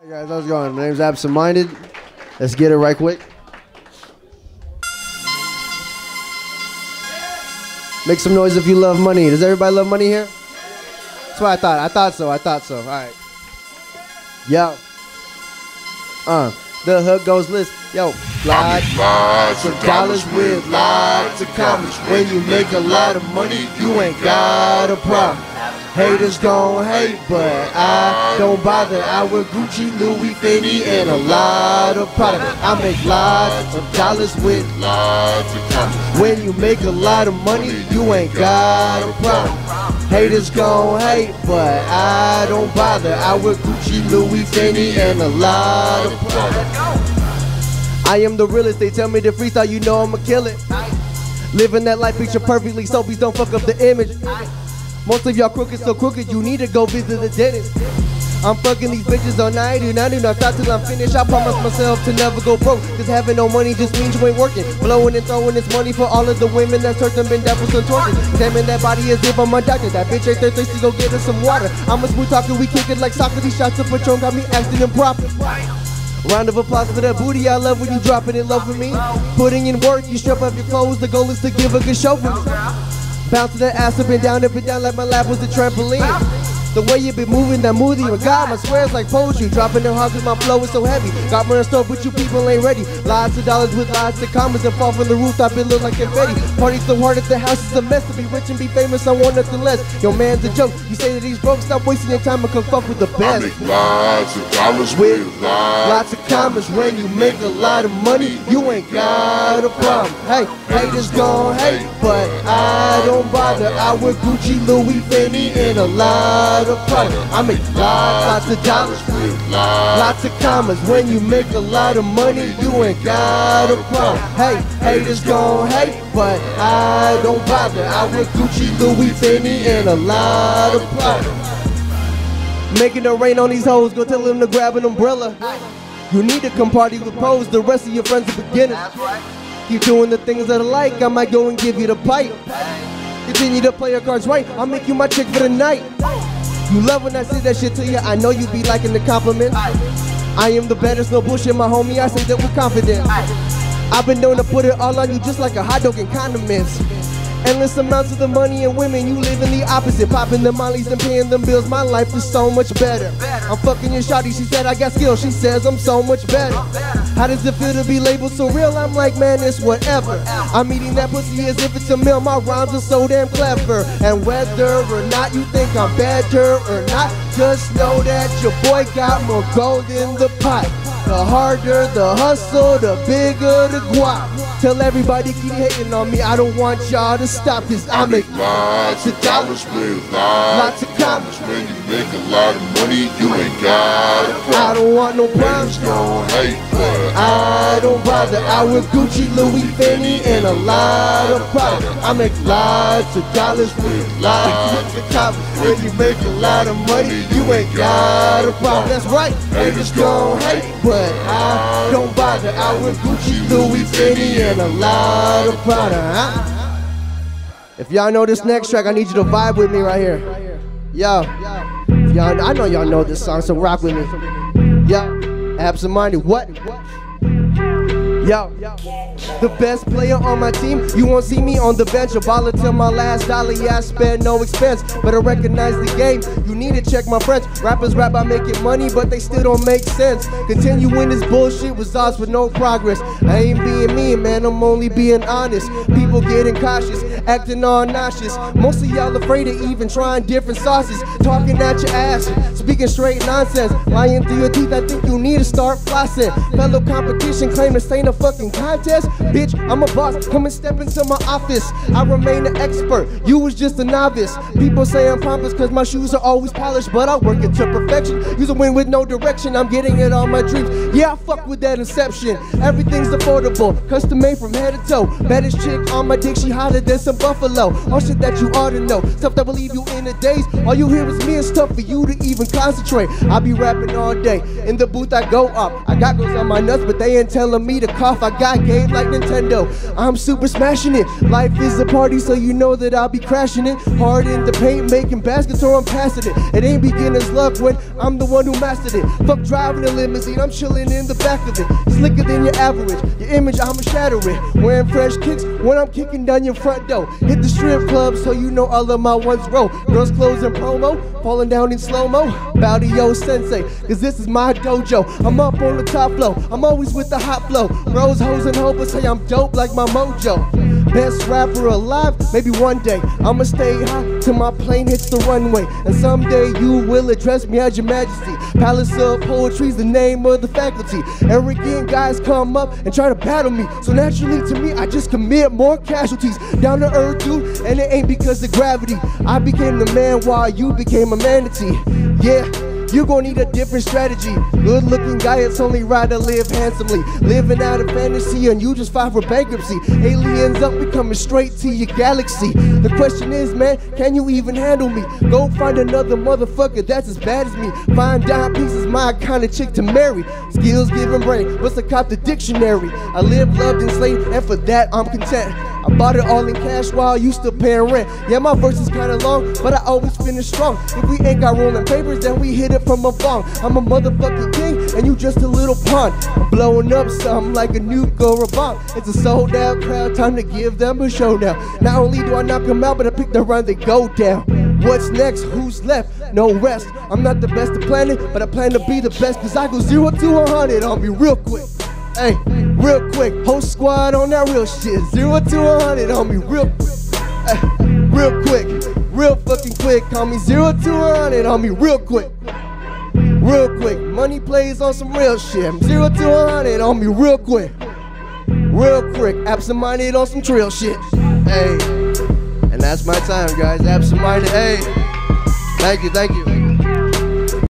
Hey guys, how's it going? My name's Absent Minded. Let's get it right quick. Make some noise if you love money. Does everybody love money here? That's what I thought. I thought so. I thought so. All right. Yo. Uh, the hook goes list. Yo, lots, Lots of dollars with lots of commas. When you make a lot of money, you ain't got a problem. Haters gon' hate, but I don't bother. I wear Gucci, Louis, Fendi, and a lot of Prada. I make lots of dollars with Lots of commas. when you make a lot of money, you ain't got a problem. Haters gon' hate, but I don't bother. I wear Gucci, Louis, Fendi, and a lot of Prada. I am the realest. They tell me to freestyle, you know I'ma kill it. Living that life picture perfectly, so please don't fuck up the image. Most of y'all crooked, so crooked, you need to go visit the dentist. I'm fucking these bitches all night and I do not stop till I'm finished. I promise myself to never go broke. Cause having no money just means you ain't working. Blowing and throwing this money for all of the women that's hurt them, been down for some torture. Examine that body as if I'm a doctor. That bitch ain't thirsty, go get her some water. I'm a smooth talker, we kick it like soccer. These shots of Patron got me acting improper. Round of applause for that booty. I love when you drop it in love with me. Putting in work, you strip off your clothes. The goal is to give a good show for me. Bouncing that ass up and down, up and down like my lap was a trampoline. The way you been moving that moody, my God, my swear it's like poetry. Dropping them hard cause my flow is so heavy. Got me in store, but you people ain't ready. Lots of dollars with lots of commas and fall from the rooftop, it look like confetti. Party so hard at the house is a mess. To be rich and be famous, I want nothing less. Yo, man's a joke. You say that he's broke, stop wasting your time and come fuck with the best I make lots of dollars With with lots. of commas when you make a lot of money, you ain't got a problem. Hey, haters gon' hate, but I don't bother. I wear Gucci, Louis, Fendi, and a lot I make lots, lots of dollars lots. Of commas. When you make a lot of money, you ain't got a problem. Hey, haters gon' hate, but I don't bother. I wear Gucci, Louis, Fendi, and a lot of Prada. Making it rain on these hoes, go tell them to grab an umbrella. You need to come party with pros, the rest of your friends are beginners. Keep doing the things that I like, I might go and give you the pipe. Continue to play your cards right, I'll make you my chick for the night. You love when I say that shit to you, I know you be liking the compliment. I am the baddest, no bullshit, my homie, I say that with confidence. I've been known to put it all on you just like a hot dog and condiments. Endless amounts of the money and women, you live in the opposite. Popping the mollies and paying them bills, my life is so much better. I'm fucking your shawty, she said I got skills, she says I'm so much better. How does it feel to be labeled so real? I'm like, man, it's whatever. I'm eating that pussy as if it's a meal, my rhymes are so damn clever. And whether or not you think I'm better or not, just know that your boy got more gold in the pot. The harder the hustle, the bigger the guap. Tell everybody keep hating on me. I don't want y'all to stop this. I make Lots of dollars with Lots of of commas. When you make a lot of money, you ain't got a I problem. don't want no problems. gon' hate, but I don't bother. I wear Gucci, Louis, Fendi, and a lot of Prada. I make lots of dollars with lots of commas. When you make a lot of money, you ain't got a problem. That's right. Haters gon' hate, but I don't bother. I wear Gucci, Louis, Fendi, and a lot of Prada. Huh? If y'all know this next track, I need you to vibe with me right here. Yo, y'all, I know y'all know this song, so rock with me. Yo, absent minded. What? Yo, the best player on my team. You won't see me on the bench. A baller till my last dollar. Yeah, I spend no expense. Better recognize the game. You need to check my friends. Rappers rap by making money, but they still don't make sense. Continuing this bullshit was odds with no progress. I ain't being mean, man. I'm only being honest. People getting cautious, acting all nauseous. Most of y'all afraid of even trying different sauces. Talking at your ass, speaking straight nonsense. Lying through your teeth, I think you need to start flossing. Fellow competition claim this ain't a fucking contest. Bitch, I'm a boss. Come and step into my office. I remain an expert. You was just a novice. People say I'm pompous cause my shoes are always polished, but I work it to perfection. Use a win with no direction. I'm getting it on my dreams. Yeah, I fuck with that inception. Everything's affordable, custom made from head to toe. Baddest chick on my dick, she hotter than some Buffalo. All shit that you ought to know. Stuff that leave you in the daze. All you hear is me and stuff for you to even concentrate. I be rapping all day. In the booth I go up. I got goes on my nuts, but they ain't telling me to cough. I got game like Nintendo. I'm super smashing it. Life is a party, so you know that I'll be crashing it. Hard in the paint, making baskets or I'm passing it. It ain't beginner's luck when I'm the one who mastered it. Fuck driving a limousine, I'm chilling in the back of it. Slicker than your average. Your image, I'ma shatter it. Wearing fresh kicks when I'm kicking down your front door. Hit the strip club so you know all of my ones roll. Girls' clothes and promo, falling down in slow mo. Bow to yo sensei, cause this is my dojo. I'm up on the top flow, I'm always with the hot flow. Rose, hoes, and hopers say I'm dope like my mojo. Best rapper alive, maybe one day I'ma stay high till my plane hits the runway. And someday you will address me as your majesty. Palace of Poetry's the name of the faculty. Arrogant guys come up and try to battle me. So naturally to me, I just commit more casualties. Down to earth, dude, and it ain't because of gravity. I became the man while you became a manatee. Yeah. You gon' need a different strategy. Good looking guy, it's only right to live handsomely. Living out a fantasy and you just filed for bankruptcy. Aliens up, we coming straight to your galaxy. The question is, man, can you even handle me? Go find another motherfucker that's as bad as me. Find dime pieces, my kind of chick to marry. Skills giving brain, what's a cop the dictionary? I live, loved, and enslaved, and for that I'm content. I bought it all in cash while you still paying rent. Yeah, my verse is kinda long, but I always finish strong. If we ain't got rolling papers, then we hit it from a phone. I'm a motherfucking king, and you just a little pawn. Blowing up something like a a bomb. It's a sold out crowd, time to give them a show now. Not only do I knock them out, but I pick the run they go down. What's next? Who's left? No rest. I'm not the best to plan it, but I plan to be the best, cause I go zero to 100 on me real quick. Hey, real quick, whole squad on that real shit. Zero to 100 on me real quick. Real quick, real fucking quick. Call me zero to 100 on me real quick. Real quick, money plays on some real shit. I'm zero to 100 on me real quick. Real quick, absent minded on some trail shit. Hey, and that's my time, guys. Absent minded, hey. Thank you, thank you.